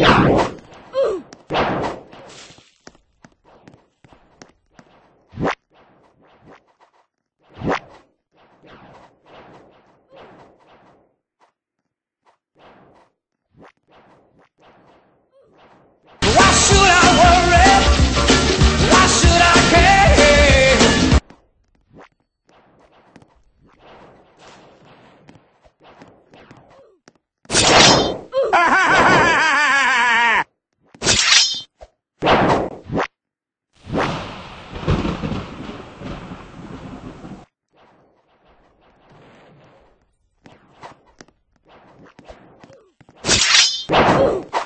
Yeah. Oh!